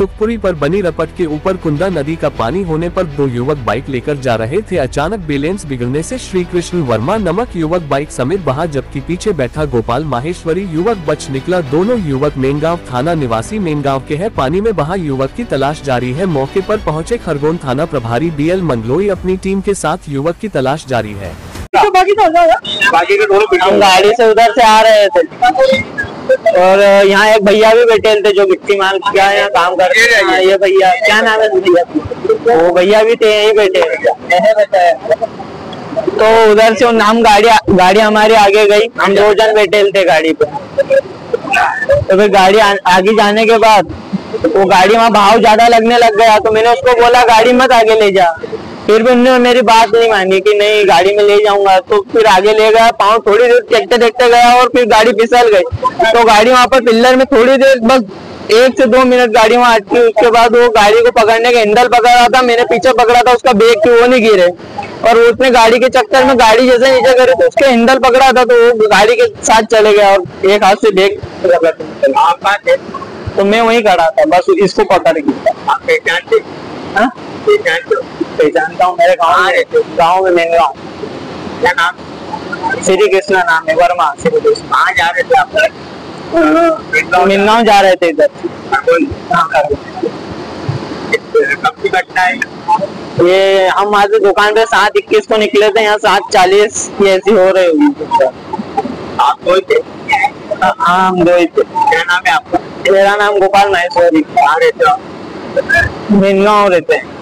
सुखपुरी पर बनी रपट के ऊपर कुंदा नदी का पानी होने पर दो युवक बाइक लेकर जा रहे थे। अचानक बैलेंस बिगड़ने से श्री कृष्ण वर्मा नमक युवक बाइक समेत बहा जबकि पीछे बैठा गोपाल माहेश्वरी युवक बच निकला। दोनों युवक मेनगांव थाना निवासी मेनगांव के हैं। पानी में बहा युवक की तलाश जारी है। मौके पर पहुँचे खरगोन थाना प्रभारी बी एल मंगलोई अपनी टीम के साथ युवक की तलाश जारी है। तो बाकी तो बाकी दोनों गाड़ी से उधर से आ रहे थे। और यहाँ एक भैया भी बैठे थे जो मिट्टी माल क्या यहाँ काम करते हैं। हाँ, ये भैया क्या नाम है भैया? वो भैया भी थे यही बैठे तो उधर से हम गाड़ी गाड़ी हमारी आगे गई। हम दो जन बैठे थे गाड़ी पे। तो फिर गाड़ी आगे जाने के बाद वो गाड़ी वहाँ भाव ज़्यादा लगने लग गया। तो मैंने उसको बोला गाड़ी मत आगे ले जा। फिर भी उन्होंने मेरी बात नहीं मानी कि नहीं गाड़ी में ले जाऊँगा। तो फिर आगे ले गया पाँव थोड़ी देर देखते देखते गया और फिर गाड़ी फिसल गई। तो गाड़ी वहाँ पर पिल्लर में थोड़ी देर बस एक से दो मिनट गाड़ी वहाँ अटकी। उसके बाद वो गाड़ी को पकड़ने का हैंडल पकड़ रहा था मैंने पीछे पकड़ा था उसका ब्रेक थी वो नहीं गिरे। और उसने गाड़ी के चक्कर में गाड़ी जैसे नीचे करी तो उसके हैंडल पकड़ा था तो वो गाड़ी के साथ चले गया और एक हाथ से देख तो मैं वहीं खड़ा था बस इसको पकड़ हाँ? पहचानता हूँ मेरे गाँव में गाँव में मेरे। गाँव क्या नाम? श्री कृष्णा नाम है वर्मा श्री कृष्ण। कहाँ जा रहे थे आप? मिलगांव जा रहे थे इधर। कब की घटना है? ये हम आज दुकान पे सात इक्कीस को निकले थे यहाँ सात चालीस की ऐसी हो रही होगी। आप दो थे? हाँ हम दो ही थे। क्या नाम है आपका? मेरा नाम गोपाल महेश्वरी। कहाँ रहते हो मिलगांव रहते हैं।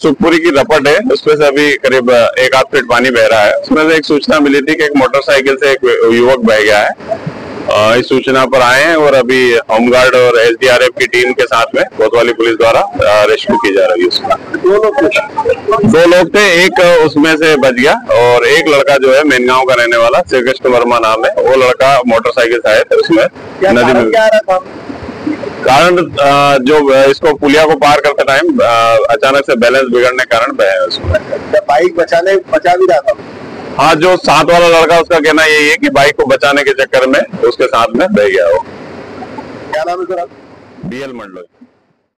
सुखपुरी की रपट है, उसमें से अभी करीब, एक आध फीट पानी बह रहा है। उसमें से एक सूचना मिली थी कि एक मोटरसाइकिल से एक युवक बह गया है। इस सूचना पर आए हैं और अभी होमगार्ड और एसडीआरएफ की टीम के साथ में कोतवाली पुलिस द्वारा रेस्क्यू की जा रही है उसका। दो लोग दो लोग थे एक उसमें से बच गया और एक लड़का जो है मेनगांव का रहने वाला श्री कृष्ण वर्मा नाम है। वो लड़का मोटरसाइकिल से आए थे उसमें नदी में कारण जो इसको पुलिया को पार करते टाइम अचानक से बैलेंस बिगड़ने कारण बहे उसमें बाइक बचाने बचा भी रहा था। हाँ जो साथ वाला लड़का उसका कहना यही है कि बाइक को बचाने के चक्कर में उसके साथ में बह गया वो। क्या नाम है सर? B L Mandloi